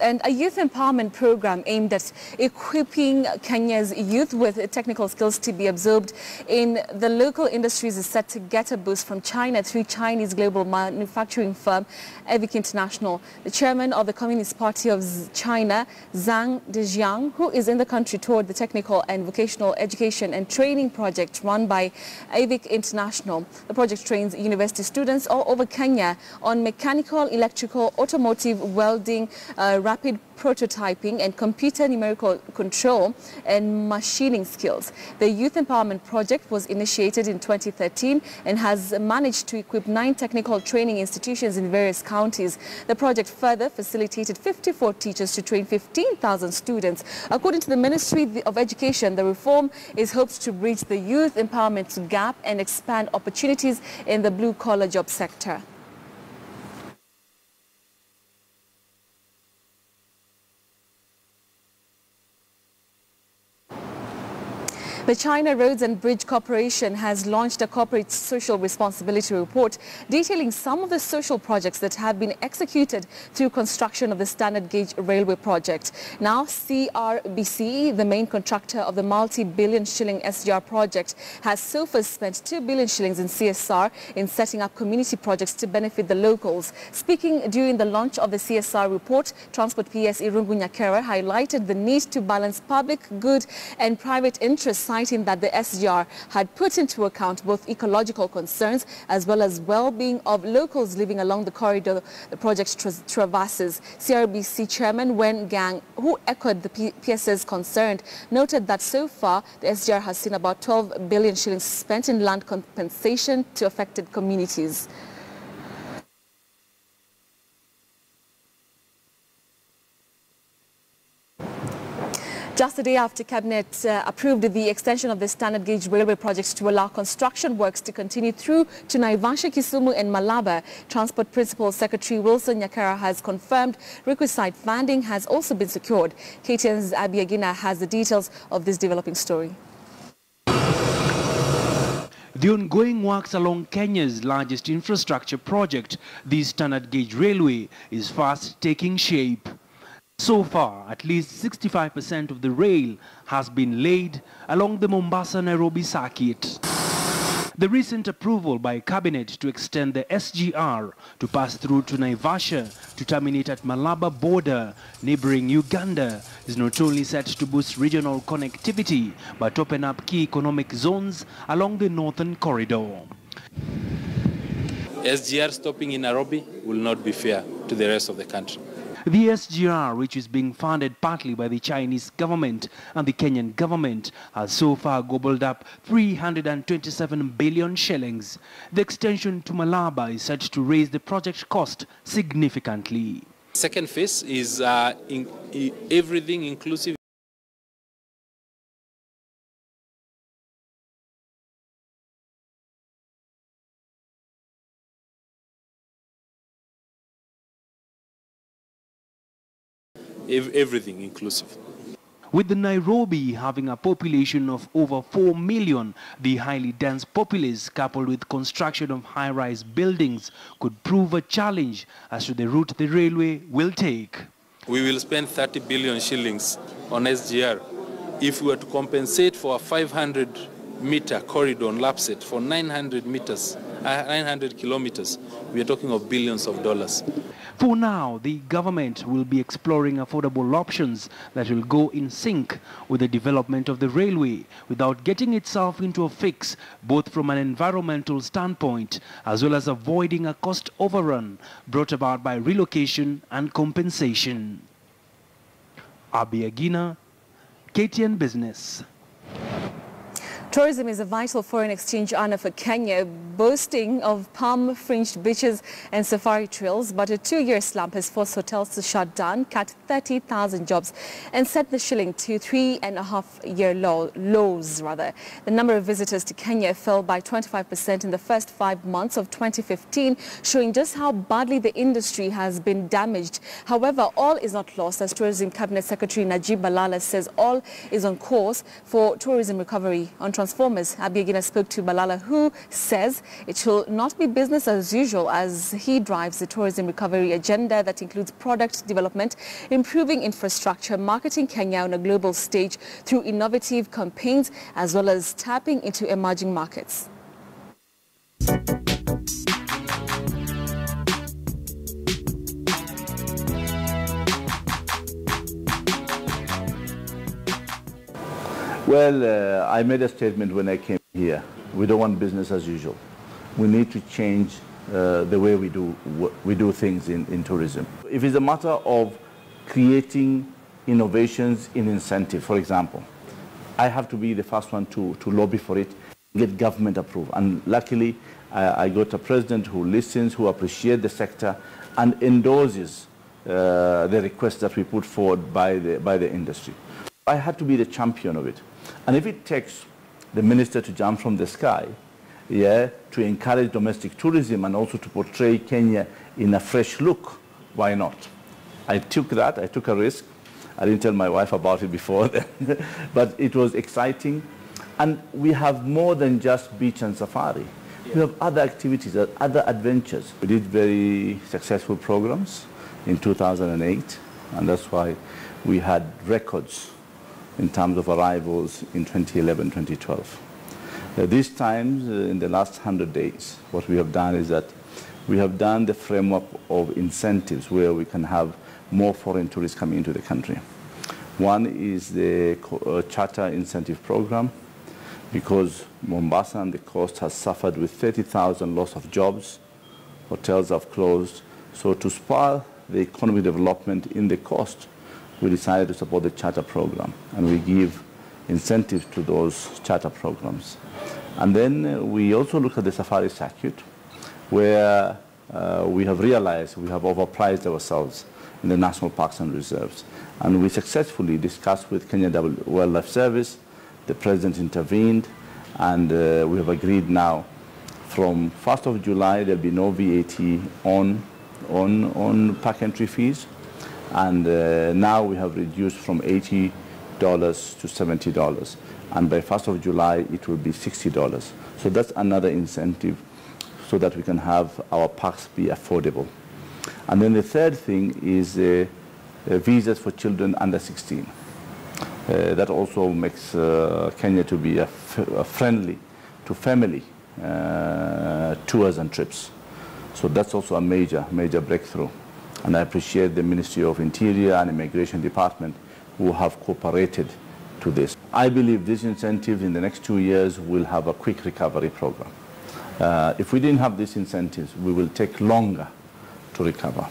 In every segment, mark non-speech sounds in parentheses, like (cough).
and a youth empowerment program aimed at equipping Kenya's youth with technical skills to be absorbed in the local industries is set to get a boost from China through Chinese global manufacturing firm AVIC International. The chairman of the Communist Party of China, Zhang Dejiang, who is in the country toward the technical and vocational education and training project run by AVIC International. The project trains university students all over Kenya on mechanical, electrical, automotive, welding, uh, rapid prototyping and computer numerical control and machining skills. The Youth Empowerment Project was initiated in 2013 and has managed to equip nine technical training institutions in various counties. The project further facilitated 54 teachers to train 15,000 students. According to the Ministry of Education, the reform is hoped to bridge the youth empowerment gap and expand opportunities in the blue-collar job sector. The China Roads and Bridge Corporation has launched a corporate social responsibility report detailing some of the social projects that have been executed through construction of the standard gauge railway project. Now, CRBC, the main contractor of the multi-billion shilling SGR project, has so far spent 2 billion shillings in CSR in setting up community projects to benefit the locals. Speaking during the launch of the CSR report, Transport PS Irungu Nyakera highlighted the need to balance public good and private interests citing that the SGR had put into account both ecological concerns as well as well-being of locals living along the corridor the project tra traverses. CRBC Chairman Wen Gang, who echoed the P PS's concern, noted that so far the SGR has seen about 12 billion shillings spent in land compensation to affected communities. Just a day after Cabinet uh, approved the extension of the standard gauge railway projects to allow construction works to continue through to Naivasha, Kisumu and Malaba, Transport Principal Secretary Wilson Nyakera has confirmed requisite funding has also been secured. KTN's Abby Agina has the details of this developing story. The ongoing works along Kenya's largest infrastructure project, the standard gauge railway, is fast taking shape. So far, at least 65% of the rail has been laid along the Mombasa-Nairobi circuit. The recent approval by Cabinet to extend the SGR to pass through to Naivasha to terminate at Malaba border, neighboring Uganda, is not only set to boost regional connectivity, but open up key economic zones along the northern corridor. SGR stopping in Nairobi will not be fair to the rest of the country. The SGR, which is being funded partly by the Chinese government and the Kenyan government, has so far gobbled up 327 billion shillings. The extension to Malaba is said to raise the project cost significantly. Second phase is uh, in, in everything inclusive everything inclusive. With the Nairobi having a population of over 4 million, the highly dense populace coupled with construction of high-rise buildings could prove a challenge as to the route the railway will take. We will spend 30 billion shillings on SGR. If we were to compensate for a 500 meter corridor on LAPSSET for 900 meters, uh, 900 kilometers, we are talking of billions of dollars. For now, the government will be exploring affordable options that will go in sync with the development of the railway without getting itself into a fix, both from an environmental standpoint as well as avoiding a cost overrun brought about by relocation and compensation. Abby Agina, KTN Business. Tourism is a vital foreign exchange earner for Kenya, boasting of palm-fringed beaches and safari trails, but a two-year slump has forced hotels to shut down, cut 30,000 jobs, and set the shilling to three-and-a-half-year low, lows. Rather, the number of visitors to Kenya fell by 25% in the first five months of 2015, showing just how badly the industry has been damaged. However, all is not lost, as Tourism Cabinet Secretary Najib Balala says all is on course for tourism recovery. On Transformers. Abby Agina spoke to Balala, who says it will not be business as usual as he drives the tourism recovery agenda that includes product development, improving infrastructure, marketing Kenya on a global stage through innovative campaigns, as well as tapping into emerging markets. Well, uh, I made a statement when I came here. We don't want business as usual. We need to change uh, the way we do, we do things in, in tourism. If it's a matter of creating innovations in incentive, for example, I have to be the first one to, to lobby for it, get government approval. And luckily, I, I got a president who listens, who appreciates the sector, and endorses uh, the requests that we put forward by the, by the industry. I had to be the champion of it. And if it takes the minister to jump from the sky, yeah, to encourage domestic tourism and also to portray Kenya in a fresh look, why not? I took that, I took a risk. I didn't tell my wife about it before (laughs) then, but it was exciting. And we have more than just beach and safari. Yeah. We have other activities, uh, other adventures. We did very successful programs in 2008, and that's why we had records in terms of arrivals in 2011, 2012. Uh, these times, uh, in the last 100 days, what we have done is that we have done the framework of incentives where we can have more foreign tourists coming into the country. One is the uh, charter incentive program because Mombasa and the coast has suffered with 30,000 loss of jobs. Hotels have closed. So to spur the economic development in the coast, we decided to support the charter program and we give incentives to those charter programs. And then uh, we also looked at the safari circuit where uh, we have realized we have overpriced ourselves in the national parks and reserves. And we successfully discussed with Kenya Wildlife Service, the president intervened, and uh, we have agreed now from 1st of July there'll be no VAT on, on, on park entry fees and uh, now we have reduced from $80 to $70 and by 1st of July it will be $60 so that's another incentive so that we can have our parks be affordable. And then the third thing is uh, uh, visas for children under 16 uh, that also makes uh, Kenya to be a, friendly to family uh, tours and trips. So that's also a major major breakthrough and I appreciate the Ministry of Interior and Immigration Department who have cooperated to this. I believe this incentive in the next two years will have a quick recovery program. Uh, if we didn't have these incentives, we will take longer to recover.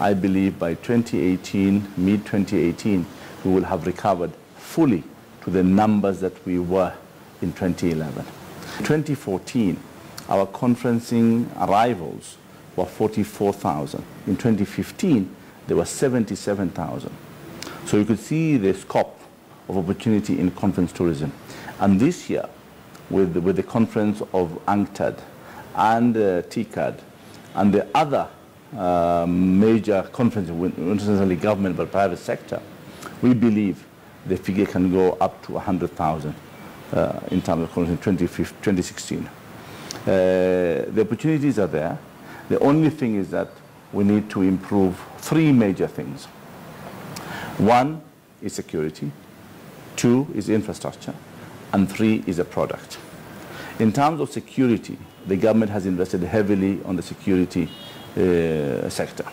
I believe by 2018, mid-2018, we will have recovered fully to the numbers that we were in 2011. 2014, our conferencing arrivals were 44,000. In 2015, there were 77,000. So you could see the scope of opportunity in conference tourism. And this year, with, with the conference of UNCTAD and uh, TICAD and the other uh, major conferences, not necessarily government but private sector, we believe the figure can go up to 100,000 uh, in terms of conference in 2016. Uh, the opportunities are there. The only thing is that we need to improve three major things. One is security, two is infrastructure, and three is a product. In terms of security, the government has invested heavily on the security uh, sector.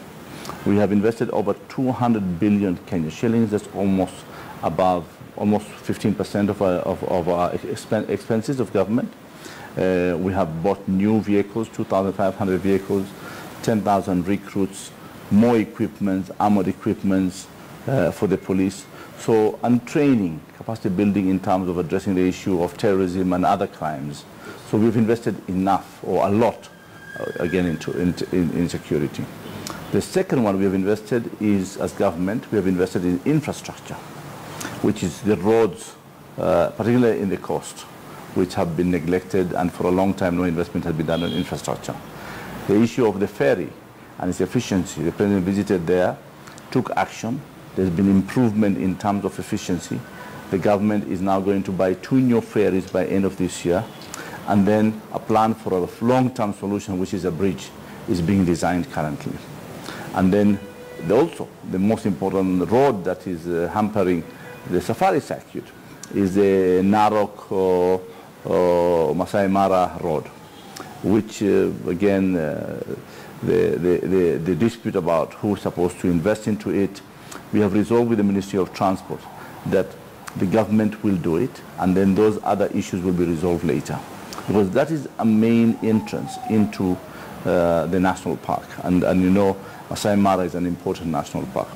We have invested over 200 billion Kenya shillings, that's almost above, almost 15% of our, of, of our expenses of government. Uh, we have bought new vehicles, 2,500 vehicles, 10,000 recruits, more equipment, armored equipment uh, for the police. So, and training, capacity building in terms of addressing the issue of terrorism and other crimes. So we've invested enough or a lot, uh, again, into, into in, in security. The second one we have invested is, as government, we have invested in infrastructure, which is the roads, uh, particularly in the coast which have been neglected and for a long time no investment has been done in infrastructure. The issue of the ferry and its efficiency, the President visited there, took action. There's been improvement in terms of efficiency The government is now going to buy two new ferries by end of this year. And then a plan for a long-term solution, which is a bridge, is being designed currently. And then also, the most important road that is uh, hampering the safari circuit is the Narok uh, Masai Mara road, which uh, again, uh, the, the, the, the dispute about who's supposed to invest into it, we have resolved with the Ministry of Transport that the government will do it, and then those other issues will be resolved later. Because that is a main entrance into uh, the national park. And, and you know, Masai Mara is an important national park.